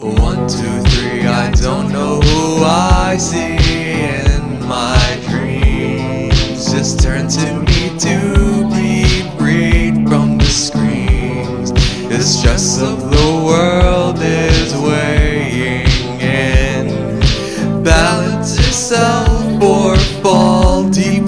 One, two, three, I don't know who I see in my dreams. Just turn to me to be freed from the screams. It's just of the world is weighing in. Balance yourself or fall deep